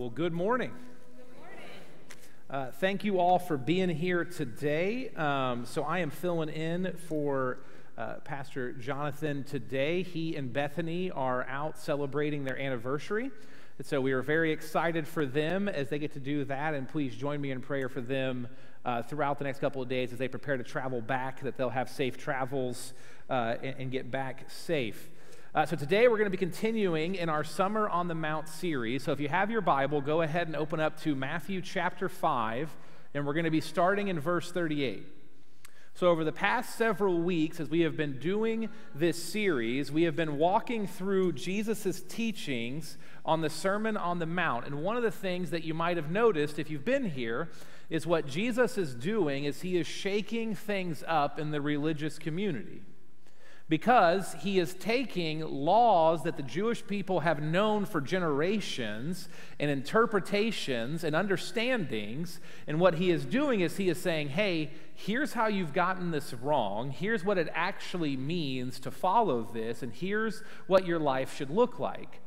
Well, good morning. Uh, thank you all for being here today. Um, so, I am filling in for uh, Pastor Jonathan today. He and Bethany are out celebrating their anniversary. And so, we are very excited for them as they get to do that. And please join me in prayer for them uh, throughout the next couple of days as they prepare to travel back, that they'll have safe travels uh, and, and get back safe. Uh, so today we're going to be continuing in our Summer on the Mount series. So if you have your Bible, go ahead and open up to Matthew chapter 5, and we're going to be starting in verse 38. So, over the past several weeks, as we have been doing this series, we have been walking through Jesus' teachings on the Sermon on the Mount. And one of the things that you might have noticed if you've been here is what Jesus is doing is he is shaking things up in the religious community because he is taking laws that the Jewish people have known for generations and interpretations and understandings. And what he is doing is he is saying, hey, here's how you've gotten this wrong. Here's what it actually means to follow this. And here's what your life should look like.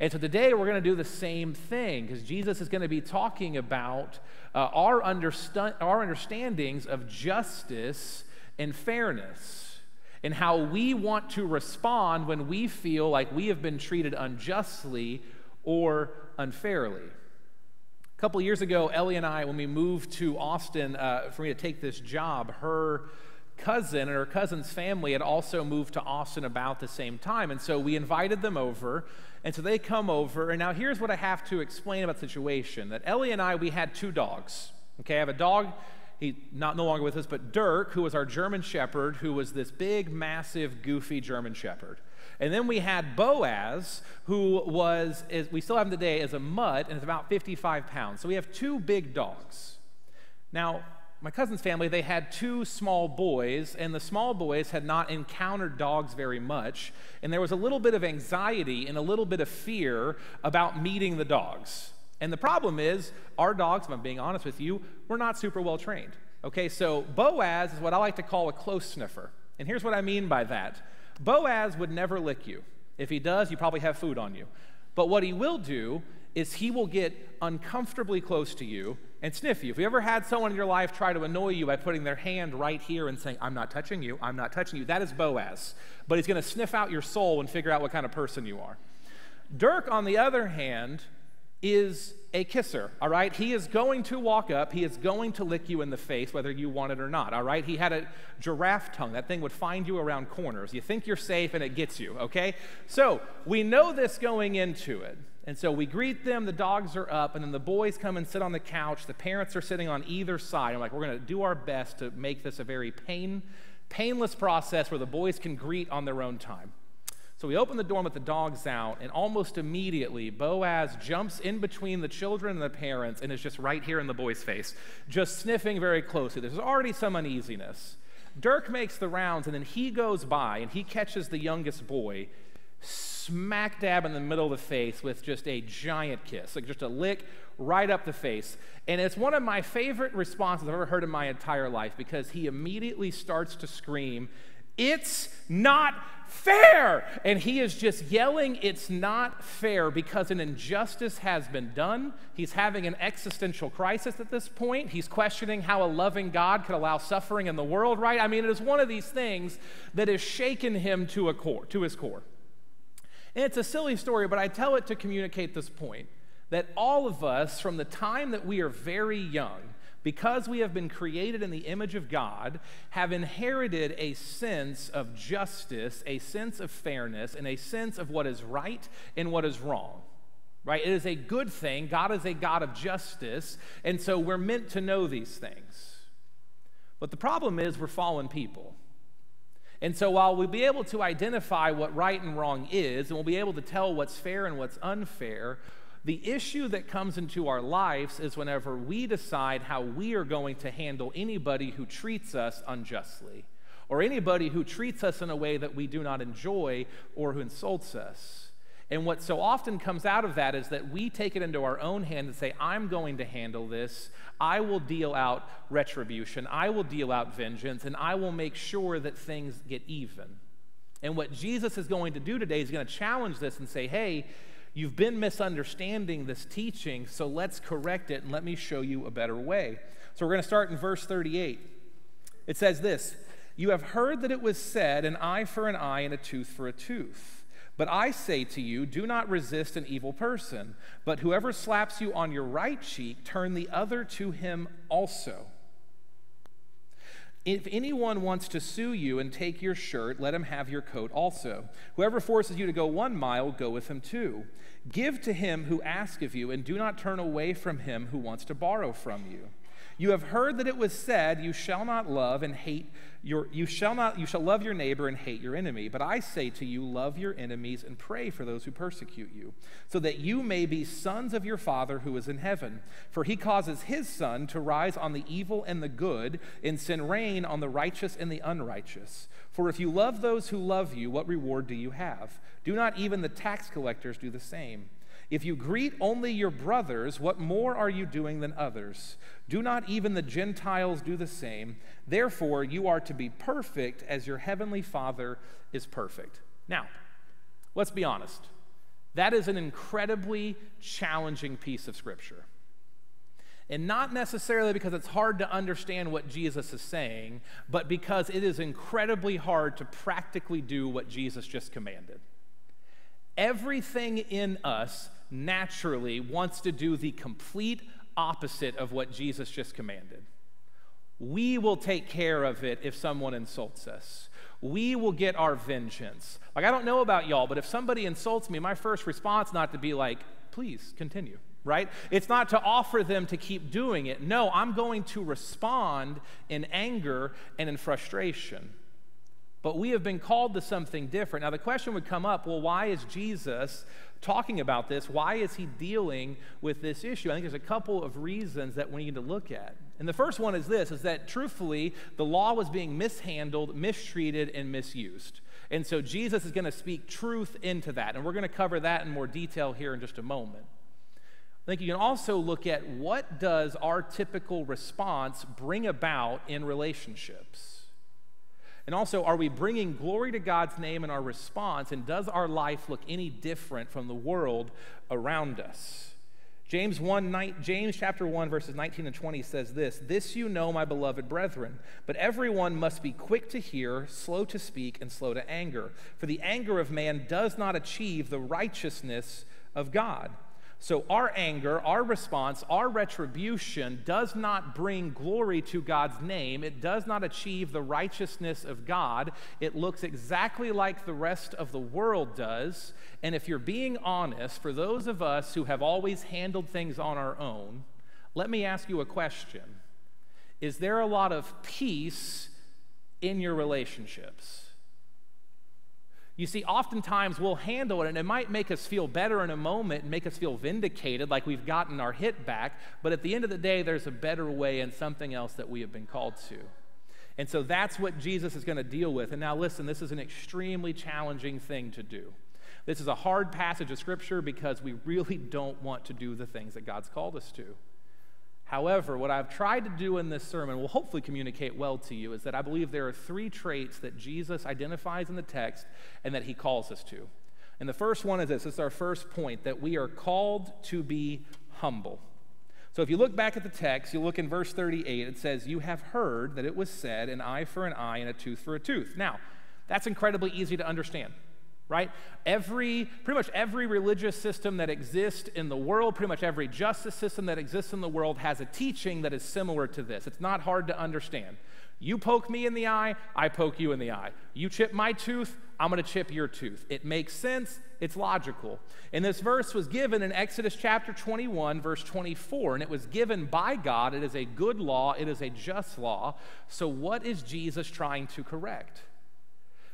And so today we're going to do the same thing because Jesus is going to be talking about uh, our, our understandings of justice and fairness and how we want to respond when we feel like we have been treated unjustly or unfairly. A couple years ago, Ellie and I, when we moved to Austin uh, for me to take this job, her cousin and her cousin's family had also moved to Austin about the same time. And so we invited them over. And so they come over. And now here's what I have to explain about the situation that Ellie and I, we had two dogs. Okay, I have a dog He's not no longer with us, but Dirk, who was our German Shepherd, who was this big, massive, goofy German Shepherd. And then we had Boaz, who was, is, we still have him today, as a mutt, and is about 55 pounds. So we have two big dogs. Now, my cousin's family, they had two small boys, and the small boys had not encountered dogs very much. And there was a little bit of anxiety and a little bit of fear about meeting the dogs. And the problem is, our dogs, if I'm being honest with you, were not super well trained. Okay, so Boaz is what I like to call a close sniffer. And here's what I mean by that Boaz would never lick you. If he does, you probably have food on you. But what he will do is he will get uncomfortably close to you and sniff you. If you ever had someone in your life try to annoy you by putting their hand right here and saying, I'm not touching you, I'm not touching you, that is Boaz. But he's going to sniff out your soul and figure out what kind of person you are. Dirk, on the other hand, is a kisser, all right? He is going to walk up, he is going to lick you in the face, whether you want it or not, all right? He had a giraffe tongue. That thing would find you around corners. You think you're safe and it gets you, okay? So we know this going into it. And so we greet them, the dogs are up, and then the boys come and sit on the couch. The parents are sitting on either side. I'm like, we're going to do our best to make this a very pain, painless process where the boys can greet on their own time. So we open the door with the dogs out, and almost immediately, Boaz jumps in between the children and the parents and is just right here in the boy's face, just sniffing very closely. There's already some uneasiness. Dirk makes the rounds, and then he goes by and he catches the youngest boy smack dab in the middle of the face with just a giant kiss, like just a lick right up the face. And it's one of my favorite responses I've ever heard in my entire life because he immediately starts to scream, It's not fair. And he is just yelling, It's not fair because an injustice has been done. He's having an existential crisis at this point. He's questioning how a loving God could allow suffering in the world, right? I mean, it is one of these things that has shaken him to, a core, to his core. And it's a silly story, but I tell it to communicate this point that all of us, from the time that we are very young, because we have been created in the image of God, have inherited a sense of justice, a sense of fairness, and a sense of what is right and what is wrong. Right? It is a good thing. God is a God of justice, and so we're meant to know these things. But the problem is, we're fallen people. And so, while we'll be able to identify what right and wrong is, and we'll be able to tell what's fair and what's unfair, the issue that comes into our lives is whenever we decide how we are going to handle anybody who treats us unjustly or anybody who treats us in a way that we do not enjoy or who insults us. And what so often comes out of that is that we take it into our own hand and say, I'm going to handle this. I will deal out retribution. I will deal out vengeance. And I will make sure that things get even. And what Jesus is going to do today is going to challenge this and say, hey, You've been misunderstanding this teaching, so let's correct it and let me show you a better way. So we're going to start in verse 38. It says this You have heard that it was said, an eye for an eye and a tooth for a tooth. But I say to you, do not resist an evil person, but whoever slaps you on your right cheek, turn the other to him also. If anyone wants to sue you and take your shirt, let him have your coat also. Whoever forces you to go one mile, go with him two. Give to him who asks of you, and do not turn away from him who wants to borrow from you. You have heard that it was said, You shall not love and hate your you shall not you shall love your neighbor and hate your enemy. But I say to you, love your enemies and pray for those who persecute you, so that you may be sons of your Father who is in heaven. For he causes his sun to rise on the evil and the good, and send rain on the righteous and the unrighteous. For if you love those who love you, what reward do you have? Do not even the tax collectors do the same? If you greet only your brothers, what more are you doing than others? Do not even the Gentiles do the same? Therefore, you are to be perfect as your heavenly Father is perfect. Now, let's be honest. That is an incredibly challenging piece of Scripture. And not necessarily because it's hard to understand what Jesus is saying, but because it is incredibly hard to practically do what Jesus just commanded. Everything in us naturally wants to do the complete opposite of what Jesus just commanded. We will take care of it if someone insults us. We will get our vengeance. Like, I don't know about y'all, but if somebody insults me, my first response not to be like, please continue, right? It's not to offer them to keep doing it. No, I'm going to respond in anger and in frustration. But we have been called to something different. Now, the question would come up well, why is Jesus talking about this? Why is he dealing with this issue? I think there's a couple of reasons that we need to look at. And the first one is this is that truthfully, the law was being mishandled, mistreated, and misused. And so Jesus is going to speak truth into that. And we're going to cover that in more detail here in just a moment. I think you can also look at what does our typical response bring about in relationships? And also, are we bringing glory to God's name in our response? And does our life look any different from the world around us? James 1, James chapter 1, verses 19 and 20 says this This you know, my beloved brethren, but everyone must be quick to hear, slow to speak, and slow to anger. For the anger of man does not achieve the righteousness of God. So, our anger, our response, our retribution does not bring glory to God's name. It does not achieve the righteousness of God. It looks exactly like the rest of the world does. And if you're being honest, for those of us who have always handled things on our own, let me ask you a question Is there a lot of peace in your relationships? You see, oftentimes we'll handle it and it might make us feel better in a moment and make us feel vindicated, like we've gotten our hit back. But at the end of the day, there's a better way and something else that we have been called to. And so that's what Jesus is going to deal with. And now, listen, this is an extremely challenging thing to do. This is a hard passage of Scripture because we really don't want to do the things that God's called us to. However, what I've tried to do in this sermon will hopefully communicate well to you is that I believe there are three traits that Jesus identifies in the text and that he calls us to. And the first one is this this is our first point that we are called to be humble. So if you look back at the text, you look in verse 38, it says, You have heard that it was said, an eye for an eye and a tooth for a tooth. Now, that's incredibly easy to understand right? Every, pretty much every religious system that exists in the world, pretty much every justice system that exists in the world has a teaching that is similar to this. It's not hard to understand. You poke me in the eye, I poke you in the eye. You chip my tooth, I'm going to chip your tooth. It makes sense, it's logical. And this verse was given in Exodus chapter 21, verse 24, and it was given by God. It is a good law, it is a just law. So, what is Jesus trying to correct?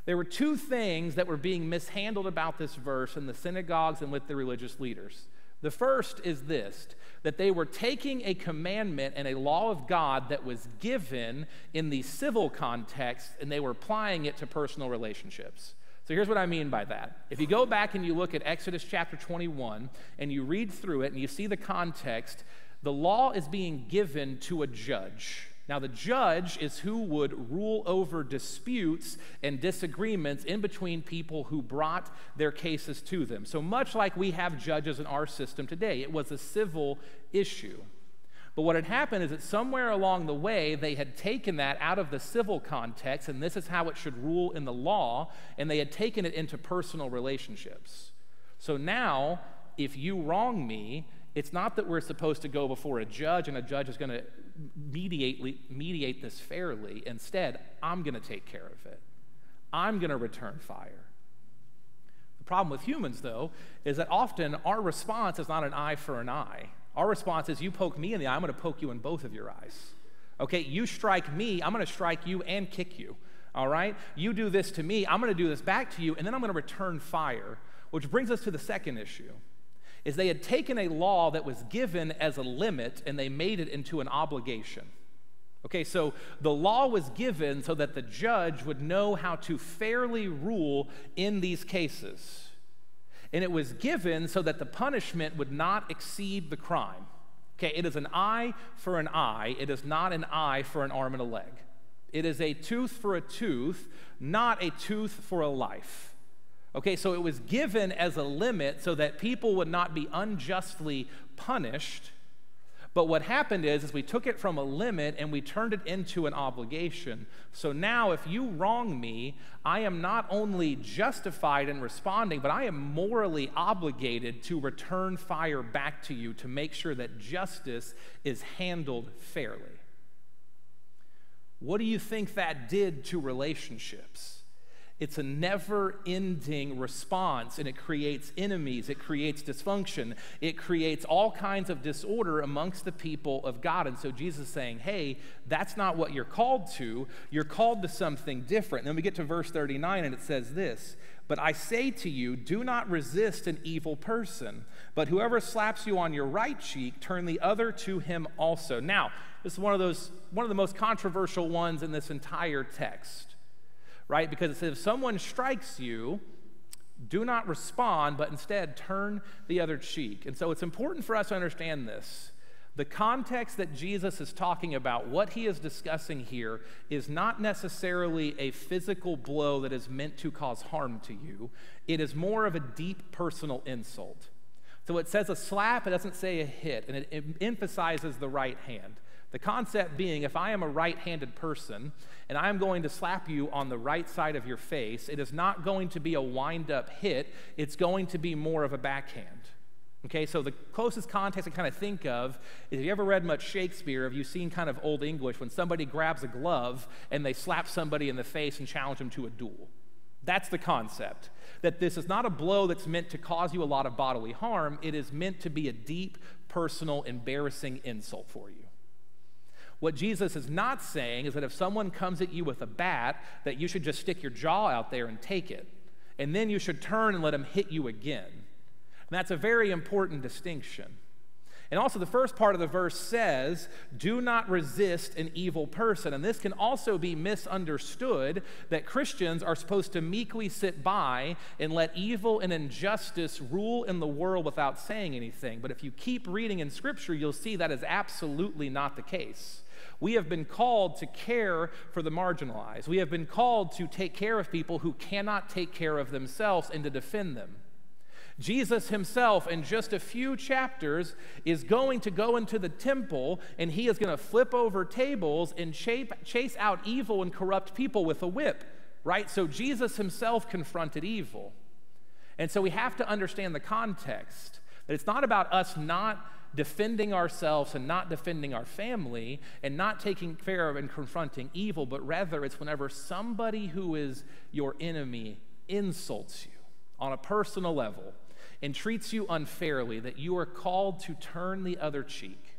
There were two things that were being mishandled about this verse in the synagogues and with the religious leaders. The first is this that they were taking a commandment and a law of God that was given in the civil context and they were applying it to personal relationships. So here's what I mean by that. If you go back and you look at Exodus chapter 21 and you read through it and you see the context, the law is being given to a judge. Now, the judge is who would rule over disputes and disagreements in between people who brought their cases to them. So, much like we have judges in our system today, it was a civil issue. But what had happened is that somewhere along the way, they had taken that out of the civil context, and this is how it should rule in the law, and they had taken it into personal relationships. So now, if you wrong me, it's not that we're supposed to go before a judge and a judge is going to mediate, mediate this fairly. Instead, I'm going to take care of it. I'm going to return fire. The problem with humans, though, is that often our response is not an eye for an eye. Our response is you poke me in the eye, I'm going to poke you in both of your eyes. Okay, you strike me, I'm going to strike you and kick you. All right? You do this to me, I'm going to do this back to you, and then I'm going to return fire. Which brings us to the second issue is they had taken a law that was given as a limit and they made it into an obligation. Okay, so the law was given so that the judge would know how to fairly rule in these cases. And it was given so that the punishment would not exceed the crime. Okay, it is an eye for an eye, it is not an eye for an arm and a leg. It is a tooth for a tooth, not a tooth for a life. Okay, so it was given as a limit so that people would not be unjustly punished. But what happened is, is we took it from a limit and we turned it into an obligation. So now, if you wrong me, I am not only justified in responding, but I am morally obligated to return fire back to you to make sure that justice is handled fairly. What do you think that did to relationships? It's a never ending response, and it creates enemies, it creates dysfunction, it creates all kinds of disorder amongst the people of God. And so Jesus is saying, hey, that's not what you're called to. You're called to something different. And then we get to verse 39, and it says this But I say to you, do not resist an evil person, but whoever slaps you on your right cheek, turn the other to him also. Now, this is one of those one of the most controversial ones in this entire text right? Because it says if someone strikes you, do not respond, but instead turn the other cheek. And so it's important for us to understand this. The context that Jesus is talking about, what he is discussing here, is not necessarily a physical blow that is meant to cause harm to you. It is more of a deep personal insult. So it says a slap, it doesn't say a hit, and it, it emphasizes the right hand. The concept being if I am a right handed person and I am going to slap you on the right side of your face, it is not going to be a wind up hit, it's going to be more of a backhand. Okay, so the closest context I kind of think of is if you ever read much Shakespeare, have you seen kind of Old English when somebody grabs a glove and they slap somebody in the face and challenge them to a duel? That's the concept. That this is not a blow that's meant to cause you a lot of bodily harm, it is meant to be a deep, personal, embarrassing insult for you. What Jesus is not saying is that if someone comes at you with a bat, that you should just stick your jaw out there and take it. And then you should turn and let him hit you again. And that's a very important distinction. And also, the first part of the verse says, Do not resist an evil person. And this can also be misunderstood that Christians are supposed to meekly sit by and let evil and injustice rule in the world without saying anything. But if you keep reading in Scripture, you'll see that is absolutely not the case. We have been called to care for the marginalized. We have been called to take care of people who cannot take care of themselves and to defend them. Jesus himself, in just a few chapters, is going to go into the temple and he is going to flip over tables and chase out evil and corrupt people with a whip, right? So Jesus himself confronted evil. And so we have to understand the context that it's not about us not defending ourselves and not defending our family and not taking care of and confronting evil, but rather it's whenever somebody who is your enemy insults you on a personal level and treats you unfairly that you are called to turn the other cheek.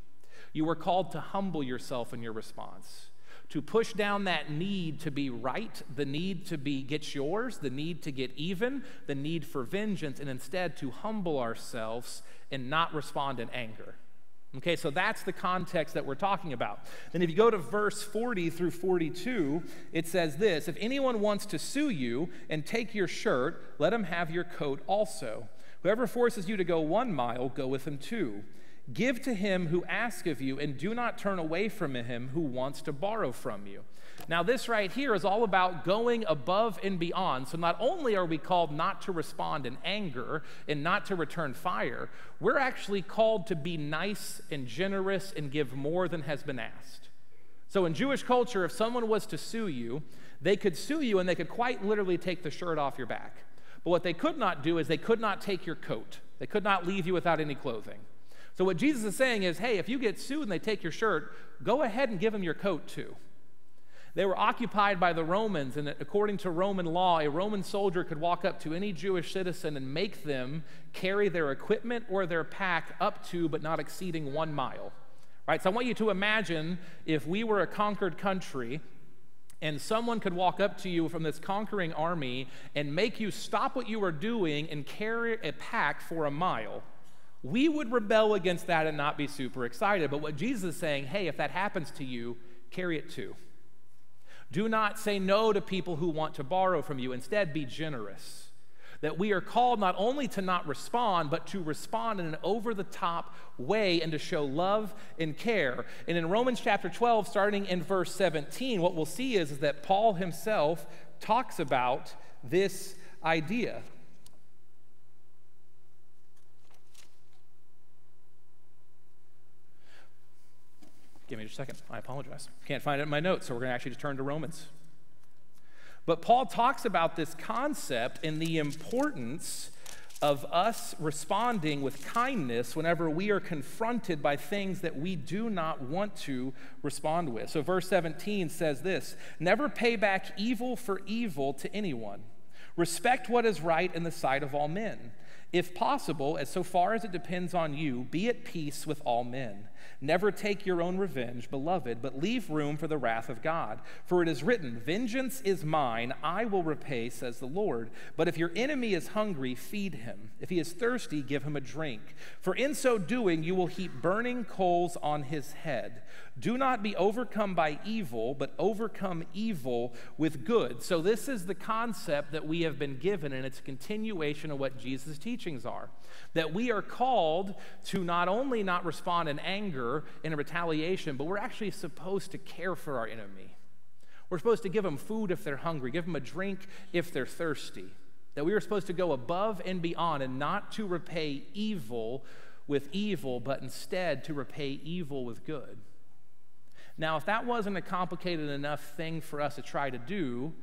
You are called to humble yourself in your response to push down that need to be right, the need to be get yours, the need to get even, the need for vengeance, and instead to humble ourselves and not respond in anger. Okay, so that's the context that we're talking about. Then, if you go to verse 40 through 42, it says this If anyone wants to sue you and take your shirt, let him have your coat also. Whoever forces you to go one mile, go with him two. Give to him who asks of you, and do not turn away from him who wants to borrow from you. Now, this right here is all about going above and beyond. So, not only are we called not to respond in anger and not to return fire, we're actually called to be nice and generous and give more than has been asked. So, in Jewish culture, if someone was to sue you, they could sue you and they could quite literally take the shirt off your back. But what they could not do is they could not take your coat, they could not leave you without any clothing. So, what Jesus is saying is hey, if you get sued and they take your shirt, go ahead and give them your coat too. They were occupied by the Romans, and according to Roman law, a Roman soldier could walk up to any Jewish citizen and make them carry their equipment or their pack up to but not exceeding one mile. Right? So I want you to imagine if we were a conquered country and someone could walk up to you from this conquering army and make you stop what you were doing and carry a pack for a mile. We would rebel against that and not be super excited. But what Jesus is saying, hey, if that happens to you, carry it too. Do not say no to people who want to borrow from you. Instead, be generous. That we are called not only to not respond, but to respond in an over the top way and to show love and care. And in Romans chapter 12, starting in verse 17, what we'll see is, is that Paul himself talks about this idea. Give me just a second. I apologize. Can't find it in my notes, so we're going to actually just turn to Romans. But Paul talks about this concept and the importance of us responding with kindness whenever we are confronted by things that we do not want to respond with. So, verse 17 says this Never pay back evil for evil to anyone. Respect what is right in the sight of all men. If possible, as so far as it depends on you, be at peace with all men. Never take your own revenge, beloved, but leave room for the wrath of God. For it is written, Vengeance is mine, I will repay, says the Lord. But if your enemy is hungry, feed him. If he is thirsty, give him a drink. For in so doing, you will heap burning coals on his head. Do not be overcome by evil, but overcome evil with good. So, this is the concept that we have been given, and it's a continuation of what Jesus' teachings are. That we are called to not only not respond in anger in retaliation, but we're actually supposed to care for our enemy. We're supposed to give them food if they're hungry, give them a drink if they're thirsty. That we are supposed to go above and beyond and not to repay evil with evil, but instead to repay evil with good. Now, if that wasn't a complicated enough thing for us to try to do,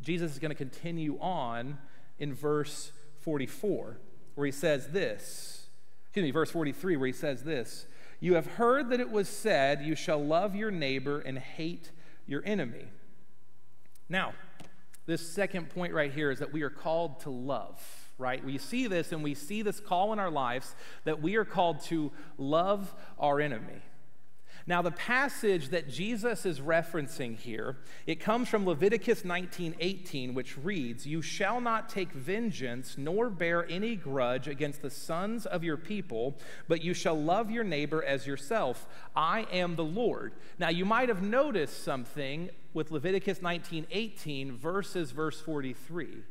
Jesus is going to continue on in verse 44, where he says this. Excuse me, verse 43, where he says this You have heard that it was said, You shall love your neighbor and hate your enemy. Now, this second point right here is that we are called to love, right? We see this and we see this call in our lives that we are called to love our enemy. Now, the passage that Jesus is referencing here, it comes from Leviticus 19:18, which reads, "You shall not take vengeance nor bear any grudge against the sons of your people, but you shall love your neighbor as yourself. I am the Lord." Now, you might have noticed something with Leviticus 19:18 versus verse 43.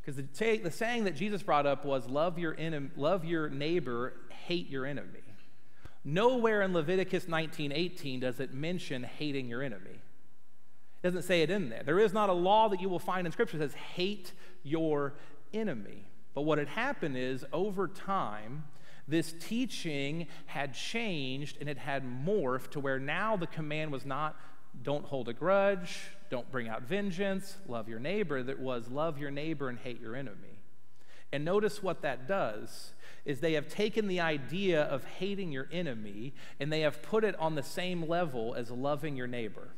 Because the, the saying that Jesus brought up was love your, enemy, love your neighbor, hate your enemy. Nowhere in Leviticus 19:18 does it mention hating your enemy. It doesn't say it in there. There is not a law that you will find in Scripture that says hate your enemy. But what had happened is over time, this teaching had changed and it had morphed to where now the command was not don't hold a grudge, don't bring out vengeance, love your neighbor. That was love your neighbor and hate your enemy. And notice what that does is they have taken the idea of hating your enemy and they have put it on the same level as loving your neighbor.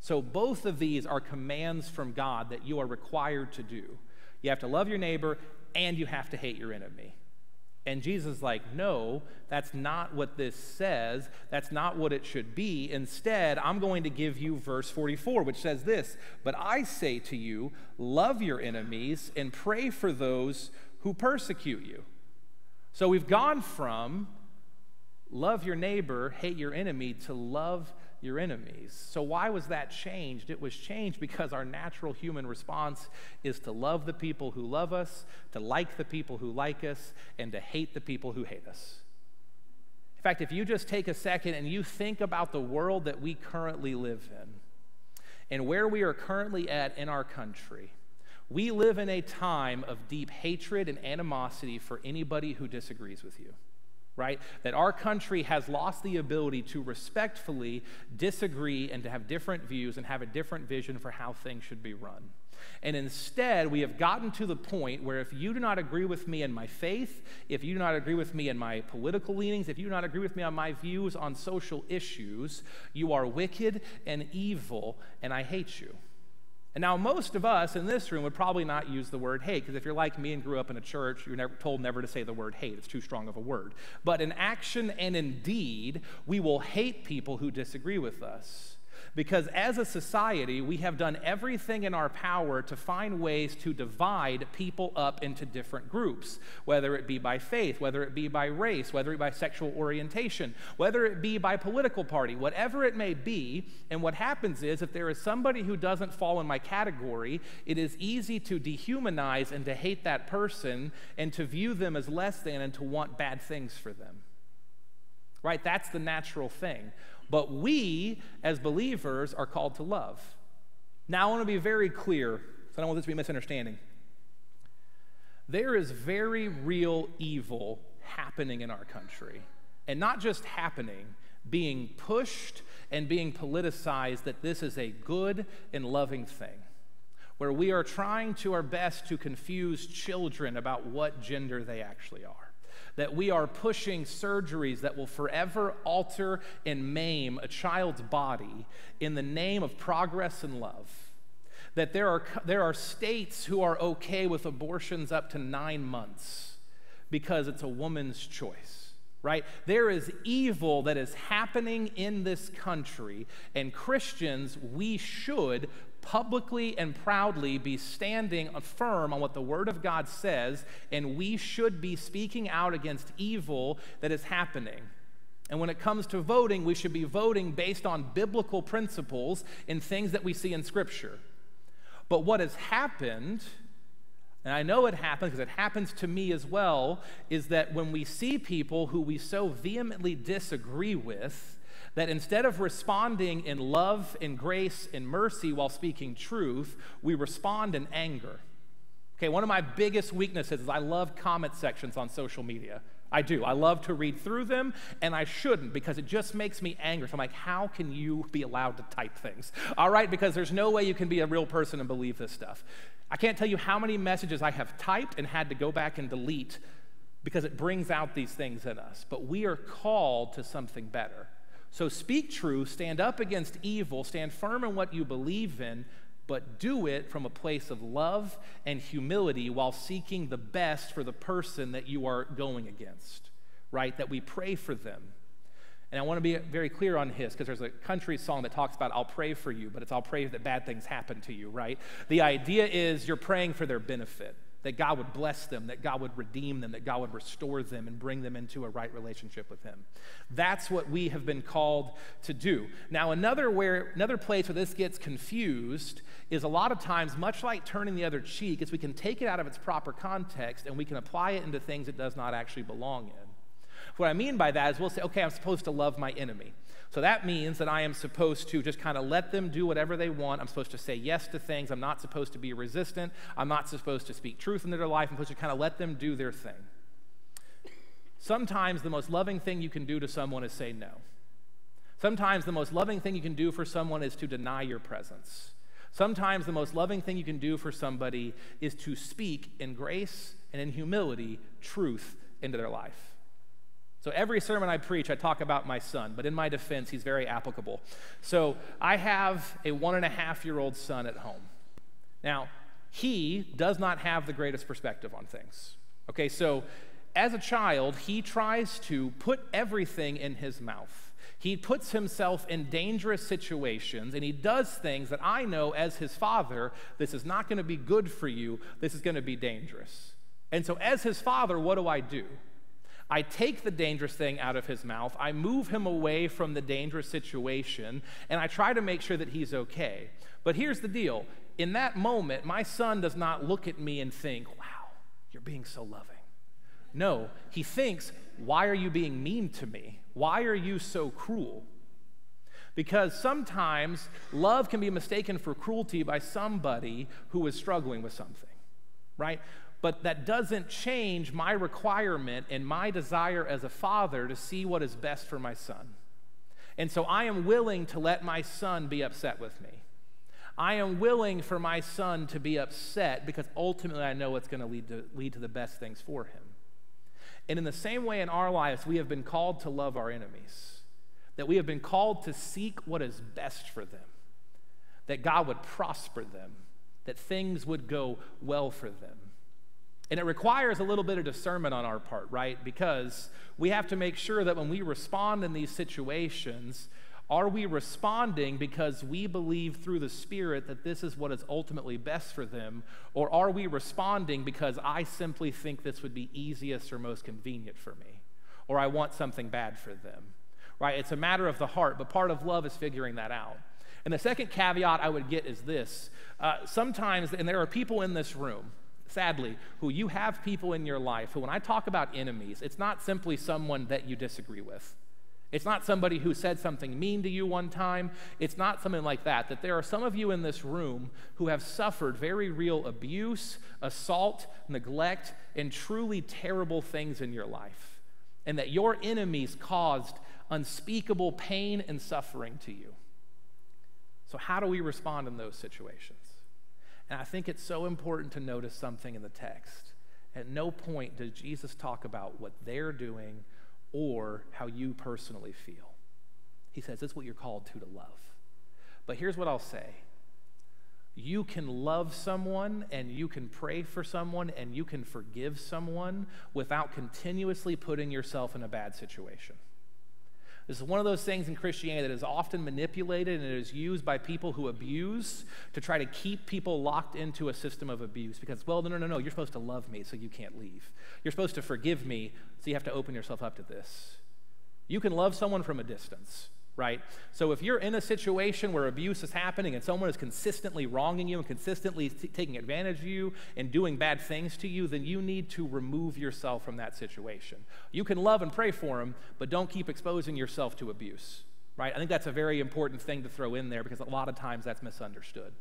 So both of these are commands from God that you are required to do. You have to love your neighbor and you have to hate your enemy. And Jesus is like, no, that's not what this says. That's not what it should be. Instead, I'm going to give you verse 44, which says this But I say to you, love your enemies and pray for those who persecute you. So we've gone from love your neighbor, hate your enemy, to love your enemies. So, why was that changed? It was changed because our natural human response is to love the people who love us, to like the people who like us, and to hate the people who hate us. In fact, if you just take a second and you think about the world that we currently live in and where we are currently at in our country, we live in a time of deep hatred and animosity for anybody who disagrees with you, right? That our country has lost the ability to respectfully disagree and to have different views and have a different vision for how things should be run. And instead, we have gotten to the point where if you do not agree with me in my faith, if you do not agree with me in my political leanings, if you do not agree with me on my views on social issues, you are wicked and evil, and I hate you. And now, most of us in this room would probably not use the word hate, because if you're like me and grew up in a church, you're never, told never to say the word hate. It's too strong of a word. But in action and in deed, we will hate people who disagree with us. Because as a society, we have done everything in our power to find ways to divide people up into different groups, whether it be by faith, whether it be by race, whether it be by sexual orientation, whether it be by political party, whatever it may be. And what happens is, if there is somebody who doesn't fall in my category, it is easy to dehumanize and to hate that person and to view them as less than and to want bad things for them. Right? That's the natural thing. But we, as believers, are called to love. Now, I want to be very clear, so I don't want this to be misunderstanding. There is very real evil happening in our country. And not just happening, being pushed and being politicized that this is a good and loving thing. Where we are trying to our best to confuse children about what gender they actually are that we are pushing surgeries that will forever alter and maim a child's body in the name of progress and love. That there are, there are states who are okay with abortions up to nine months because it's a woman's choice right? There is evil that is happening in this country, and Christians, we should publicly and proudly be standing firm on what the Word of God says, and we should be speaking out against evil that is happening. And when it comes to voting, we should be voting based on biblical principles and things that we see in Scripture. But what has happened, and I know it happens because it happens to me as well, is that when we see people who we so vehemently disagree with, that instead of responding in love and grace and mercy while speaking truth, we respond in anger. Okay, one of my biggest weaknesses is I love comment sections on social media. I do. I love to read through them, and I shouldn't because it just makes me angry. So I'm like, how can you be allowed to type things? All right, because there's no way you can be a real person and believe this stuff. I can't tell you how many messages I have typed and had to go back and delete because it brings out these things in us. But we are called to something better. So speak truth, stand up against evil, stand firm in what you believe in, but do it from a place of love and humility while seeking the best for the person that you are going against, right? That we pray for them. And I want to be very clear on his because there's a country song that talks about, I'll pray for you, but it's I'll pray that bad things happen to you, right? The idea is you're praying for their benefit that God would bless them, that God would redeem them, that God would restore them and bring them into a right relationship with Him. That's what we have been called to do. Now, another, where, another place where this gets confused is a lot of times, much like turning the other cheek, is we can take it out of its proper context and we can apply it into things it does not actually belong in. What I mean by that is we'll say, okay, I'm supposed to love my enemy. So that means that I am supposed to just kind of let them do whatever they want. I'm supposed to say yes to things. I'm not supposed to be resistant. I'm not supposed to speak truth into their life. I'm supposed to kind of let them do their thing. Sometimes the most loving thing you can do to someone is say no. Sometimes the most loving thing you can do for someone is to deny your presence. Sometimes the most loving thing you can do for somebody is to speak in grace and in humility truth into their life. So every sermon I preach, I talk about my son, but in my defense, he's very applicable. So I have a one and a half year old son at home. Now, he does not have the greatest perspective on things. Okay, so as a child, he tries to put everything in his mouth. He puts himself in dangerous situations and he does things that I know as his father, this is not going to be good for you, this is going to be dangerous. And so, as his father, what do I do? I take the dangerous thing out of his mouth, I move him away from the dangerous situation, and I try to make sure that he's okay. But here's the deal in that moment, my son does not look at me and think, wow, you're being so loving. No, he thinks, why are you being mean to me? Why are you so cruel? Because sometimes love can be mistaken for cruelty by somebody who is struggling with something, right? But that doesn't change my requirement and my desire as a father to see what is best for my son. And so I am willing to let my son be upset with me. I am willing for my son to be upset because ultimately I know it's going to lead to, lead to the best things for him. And in the same way in our lives, we have been called to love our enemies, that we have been called to seek what is best for them, that God would prosper them, that things would go well for them. And it requires a little bit of discernment on our part, right? Because we have to make sure that when we respond in these situations, are we responding because we believe through the Spirit that this is what is ultimately best for them? Or are we responding because I simply think this would be easiest or most convenient for me? Or I want something bad for them? Right? It's a matter of the heart, but part of love is figuring that out. And the second caveat I would get is this uh, sometimes, and there are people in this room, sadly, who you have people in your life who, when I talk about enemies, it's not simply someone that you disagree with. It's not somebody who said something mean to you one time. It's not something like that. That there are some of you in this room who have suffered very real abuse, assault, neglect, and truly terrible things in your life. And that your enemies caused unspeakable pain and suffering to you. So, how do we respond in those situations? And I think it's so important to notice something in the text. At no point does Jesus talk about what they're doing or how you personally feel. He says that's what you're called to to love. But here's what I'll say you can love someone and you can pray for someone and you can forgive someone without continuously putting yourself in a bad situation. This is one of those things in Christianity that is often manipulated and it is used by people who abuse to try to keep people locked into a system of abuse because, well, no, no, no, no, you're supposed to love me so you can't leave. You're supposed to forgive me so you have to open yourself up to this. You can love someone from a distance right? So if you're in a situation where abuse is happening and someone is consistently wronging you and consistently t- taking advantage of you and doing bad things to you, then you need to remove yourself from that situation. You can love and pray for them, but don't keep exposing yourself to abuse, right? I think that's a very important thing to throw in there because a lot of times that's misunderstood.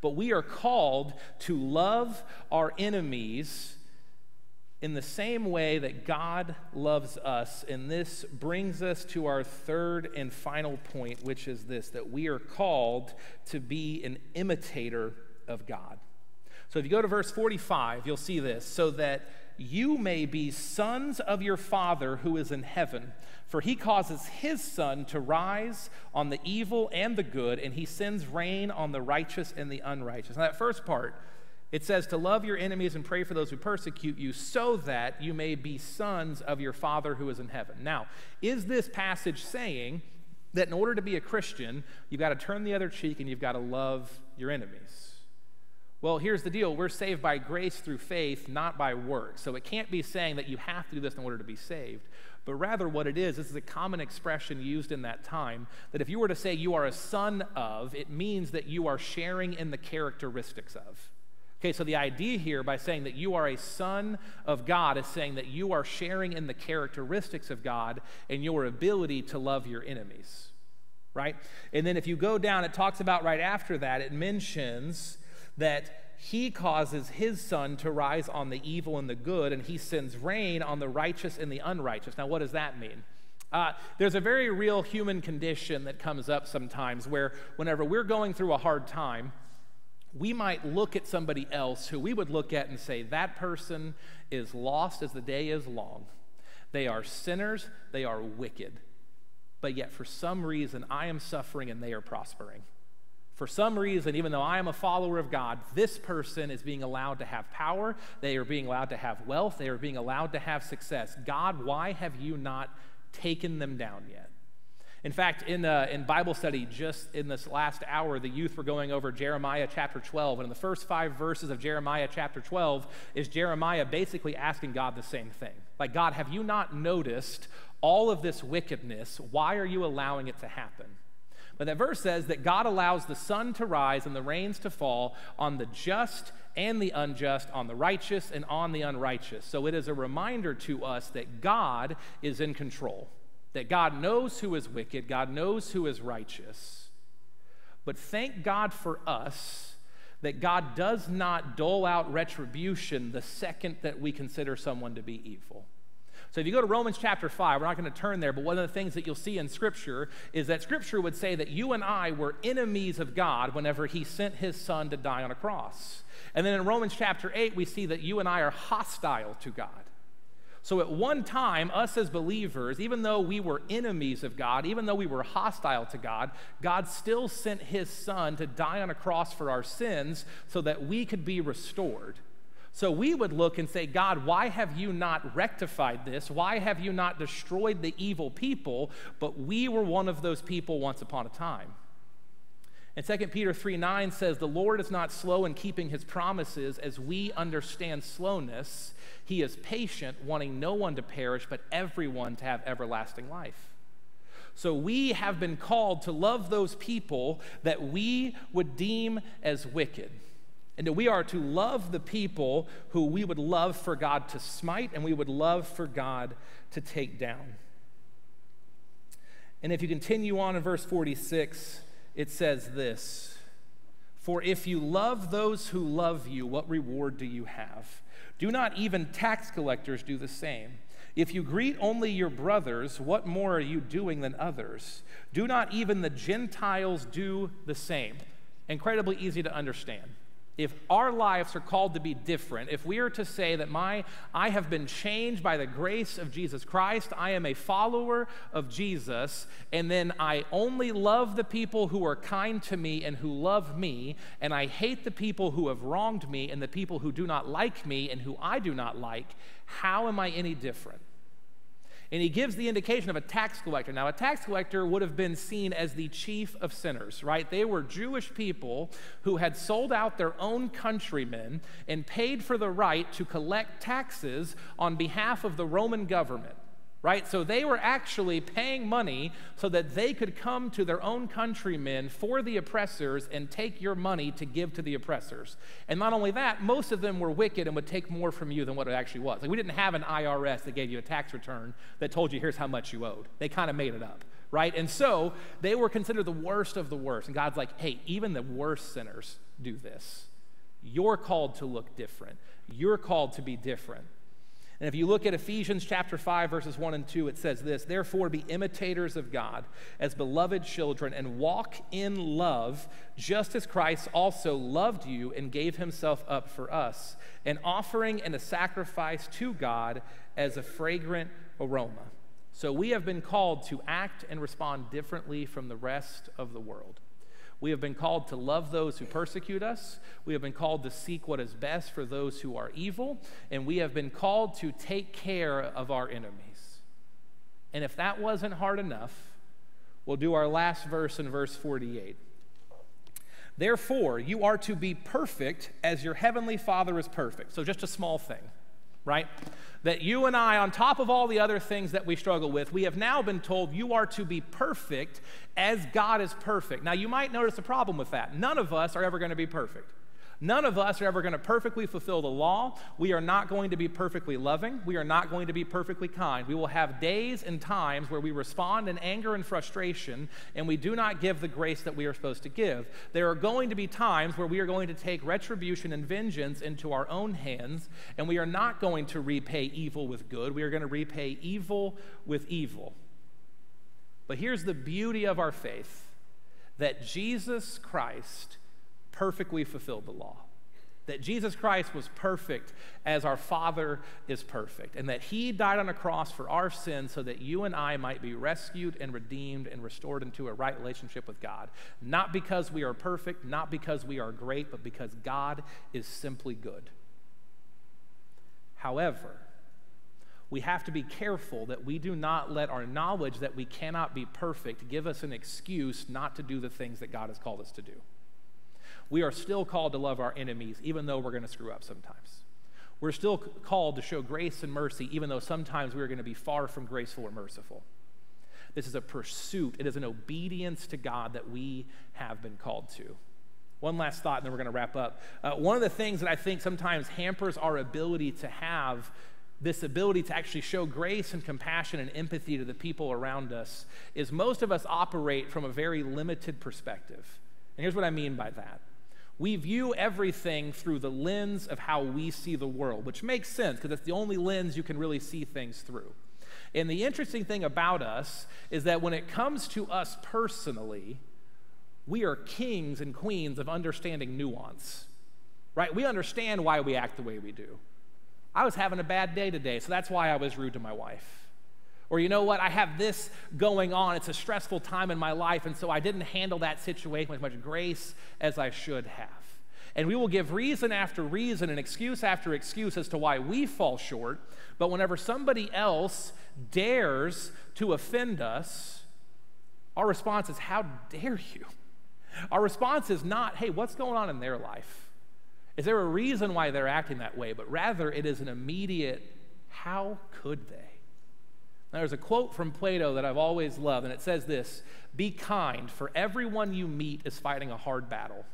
But we are called to love our enemies in the same way that God loves us. And this brings us to our third and final point, which is this that we are called to be an imitator of God. So if you go to verse 45, you'll see this so that you may be sons of your Father who is in heaven. For he causes his sun to rise on the evil and the good, and he sends rain on the righteous and the unrighteous. Now, that first part, it says to love your enemies and pray for those who persecute you so that you may be sons of your Father who is in heaven. Now, is this passage saying that in order to be a Christian, you've got to turn the other cheek and you've got to love your enemies? Well, here's the deal we're saved by grace through faith, not by works. So it can't be saying that you have to do this in order to be saved. But rather, what it is, this is a common expression used in that time that if you were to say you are a son of, it means that you are sharing in the characteristics of. Okay, so the idea here by saying that you are a son of God is saying that you are sharing in the characteristics of God and your ability to love your enemies, right? And then if you go down, it talks about right after that, it mentions that he causes his sun to rise on the evil and the good, and he sends rain on the righteous and the unrighteous. Now, what does that mean? Uh, there's a very real human condition that comes up sometimes where, whenever we're going through a hard time, we might look at somebody else who we would look at and say, that person is lost as the day is long. They are sinners, they are wicked. But yet, for some reason, I am suffering and they are prospering. For some reason, even though I am a follower of God, this person is being allowed to have power. They are being allowed to have wealth. They are being allowed to have success. God, why have you not taken them down yet? In fact, in, uh, in Bible study just in this last hour, the youth were going over Jeremiah chapter 12. And in the first five verses of Jeremiah chapter 12 is Jeremiah basically asking God the same thing. Like, God, have you not noticed all of this wickedness? Why are you allowing it to happen? But that verse says that God allows the sun to rise and the rains to fall on the just and the unjust, on the righteous and on the unrighteous. So it is a reminder to us that God is in control that God knows who is wicked, God knows who is righteous. But thank God for us that God does not dole out retribution the second that we consider someone to be evil. So if you go to Romans chapter 5, we're not going to turn there, but one of the things that you'll see in Scripture is that Scripture would say that you and I were enemies of God whenever He sent His Son to die on a cross. And then in Romans chapter 8, we see that you and I are hostile to God. So at one time, us as believers, even though we were enemies of God, even though we were hostile to God, God still sent His Son to die on a cross for our sins so that we could be restored. So we would look and say, God, why have you not rectified this? Why have you not destroyed the evil people? But we were one of those people once upon a time. And 2 Peter 3 9 says, The Lord is not slow in keeping his promises as we understand slowness. He is patient, wanting no one to perish, but everyone to have everlasting life. So we have been called to love those people that we would deem as wicked. And that we are to love the people who we would love for God to smite and we would love for God to take down. And if you continue on in verse 46, it says this For if you love those who love you, what reward do you have? Do not even tax collectors do the same? If you greet only your brothers, what more are you doing than others? Do not even the Gentiles do the same? Incredibly easy to understand if our lives are called to be different, if we are to say that my I have been changed by the grace of Jesus Christ, I am a follower of Jesus, and then I only love the people who are kind to me and who love me, and I hate the people who have wronged me and the people who do not like me and who I do not like, how am I any different? And he gives the indication of a tax collector. Now, a tax collector would have been seen as the chief of sinners, right? They were Jewish people who had sold out their own countrymen and paid for the right to collect taxes on behalf of the Roman government right? So they were actually paying money so that they could come to their own countrymen for the oppressors and take your money to give to the oppressors. And not only that, most of them were wicked and would take more from you than what it actually was. Like we didn't have an IRS that gave you a tax return that told you here's how much you owed. They kind of made it up, right? And so they were considered the worst of the worst. And God's like, hey, even the worst sinners do this. You're called to look different. You're called to be different. And if you look at Ephesians chapter 5, verses 1 and 2, it says this Therefore, be imitators of God as beloved children and walk in love, just as Christ also loved you and gave himself up for us, an offering and a sacrifice to God as a fragrant aroma. So we have been called to act and respond differently from the rest of the world. We have been called to love those who persecute us. We have been called to seek what is best for those who are evil. And we have been called to take care of our enemies. And if that wasn't hard enough, we'll do our last verse in verse 48. Therefore, you are to be perfect as your heavenly Father is perfect. So, just a small thing, right? that you and I, on top of all the other things that we struggle with, we have now been told you are to be perfect as God is perfect. Now, you might notice a problem with that. None of us are ever going to be perfect. None of us are ever going to perfectly fulfill the law. We are not going to be perfectly loving. We are not going to be perfectly kind. We will have days and times where we respond in anger and frustration and we do not give the grace that we are supposed to give. There are going to be times where we are going to take retribution and vengeance into our own hands and we are not going to repay evil with good. We are going to repay evil with evil. But here's the beauty of our faith that Jesus Christ perfectly fulfilled the law. That Jesus Christ was perfect as our Father is perfect, and that He died on a cross for our sins so that you and I might be rescued and redeemed and restored into a right relationship with God. Not because we are perfect, not because we are great, but because God is simply good. However, we have to be careful that we do not let our knowledge that we cannot be perfect give us an excuse not to do the things that God has called us to do we are still called to love our enemies, even though we're going to screw up sometimes. We're still called to show grace and mercy, even though sometimes we're going to be far from graceful or merciful. This is a pursuit, it is an obedience to God that we have been called to. One last thought, and then we're going to wrap up. Uh, one of the things that I think sometimes hampers our ability to have this ability to actually show grace and compassion and empathy to the people around us is most of us operate from a very limited perspective. And here's what I mean by that. We view everything through the lens of how we see the world, which makes sense because it's the only lens you can really see things through. And the interesting thing about us is that when it comes to us personally, we are kings and queens of understanding nuance, right? We understand why we act the way we do. I was having a bad day today, so that's why I was rude to my wife. Or, you know what, I have this going on. It's a stressful time in my life, and so I didn't handle that situation with as much grace as I should have. And we will give reason after reason and excuse after excuse as to why we fall short. But whenever somebody else dares to offend us, our response is, How dare you? Our response is not, Hey, what's going on in their life? Is there a reason why they're acting that way? But rather, it is an immediate, How could they? There's a quote from Plato that I've always loved, and it says this Be kind, for everyone you meet is fighting a hard battle.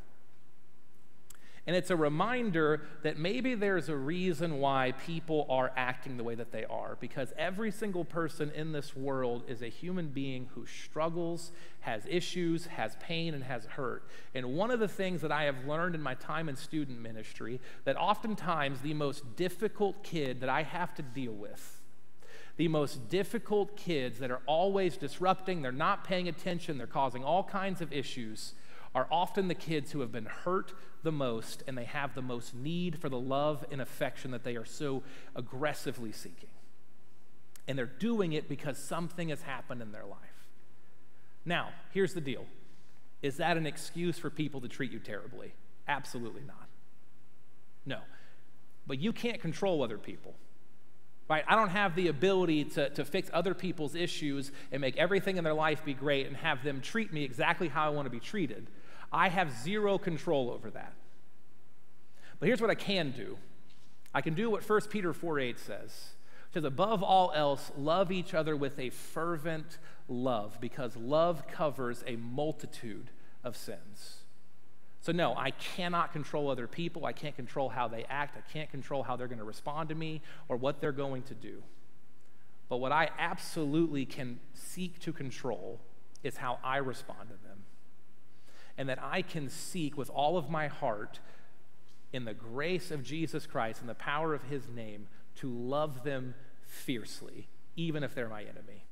And it's a reminder that maybe there's a reason why people are acting the way that they are, because every single person in this world is a human being who struggles, has issues, has pain, and has hurt. And one of the things that I have learned in my time in student ministry that oftentimes the most difficult kid that I have to deal with the most difficult kids that are always disrupting, they're not paying attention, they're causing all kinds of issues, are often the kids who have been hurt the most and they have the most need for the love and affection that they are so aggressively seeking. And they're doing it because something has happened in their life. Now, here's the deal Is that an excuse for people to treat you terribly? Absolutely not. No. But you can't control other people right? I don't have the ability to, to fix other people's issues and make everything in their life be great and have them treat me exactly how I want to be treated. I have zero control over that. But here's what I can do I can do what 1 Peter 4 8 says. It says, above all else, love each other with a fervent love, because love covers a multitude of sins. So, no, I cannot control other people. I can't control how they act. I can't control how they're going to respond to me or what they're going to do. But what I absolutely can seek to control is how I respond to them. And that I can seek with all of my heart, in the grace of Jesus Christ and the power of his name, to love them fiercely, even if they're my enemy.